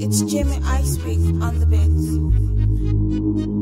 It's Jimmy Iceweek on the beats.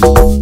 Thank